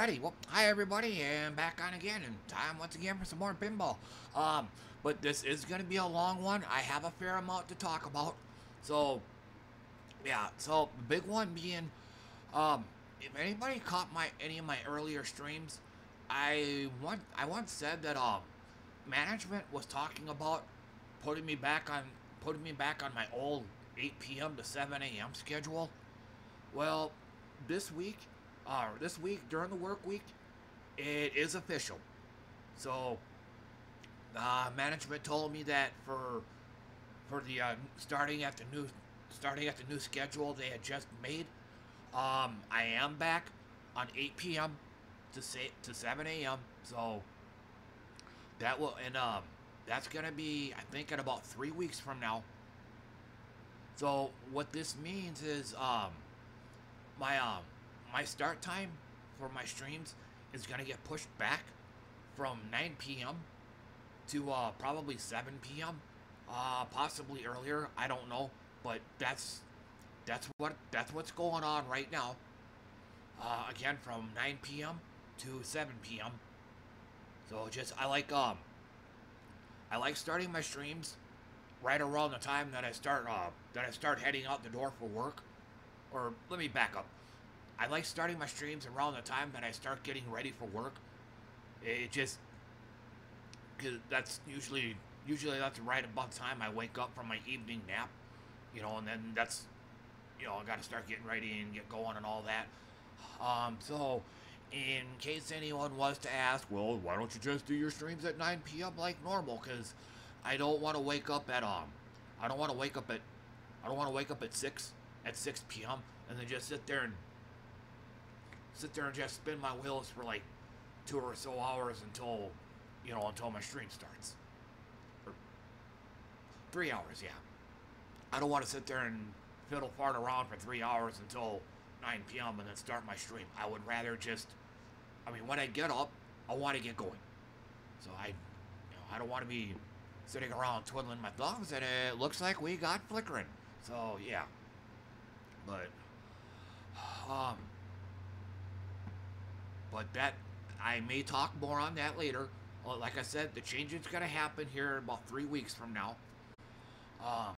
Alrighty, well, hi everybody, and back on again, and time once again for some more pinball. Um, but this is going to be a long one. I have a fair amount to talk about. So, yeah, so the big one being, um, if anybody caught my any of my earlier streams, I once I once said that um, management was talking about putting me back on putting me back on my old 8 p.m. to 7 a.m. schedule. Well, this week, uh, this week during the work week, it is official. So, uh, management told me that for for the uh, starting at the new starting at the new schedule they had just made, um, I am back on 8 p.m. to say to 7 a.m. So that will and um that's gonna be I think in about three weeks from now. So what this means is um my um my start time for my streams is gonna get pushed back from 9 p.m. to uh, probably 7 p.m. Uh, possibly earlier. I don't know, but that's that's what that's what's going on right now. Uh, again, from 9 p.m. to 7 p.m. So just I like um I like starting my streams right around the time that I start uh, that I start heading out the door for work. Or let me back up. I like starting my streams around the time that I start getting ready for work. It just cause that's usually usually that's right about the time I wake up from my evening nap, you know, and then that's you know I got to start getting ready and get going and all that. Um, so in case anyone was to ask, well, why don't you just do your streams at 9 p.m. like normal? Because I don't want to wake up at um, I don't want to wake up at, I don't want to wake up at six at 6 p.m. and then just sit there and sit there and just spin my wheels for like two or so hours until, you know, until my stream starts. Or three hours, yeah. I don't want to sit there and fiddle fart around for three hours until 9 p.m. and then start my stream. I would rather just, I mean, when I get up, I want to get going. So I, you know, I don't want to be sitting around twiddling my thumbs and it looks like we got flickering. So yeah. But, um, but that, I may talk more on that later. Like I said, the change is going to happen here in about three weeks from now. Um,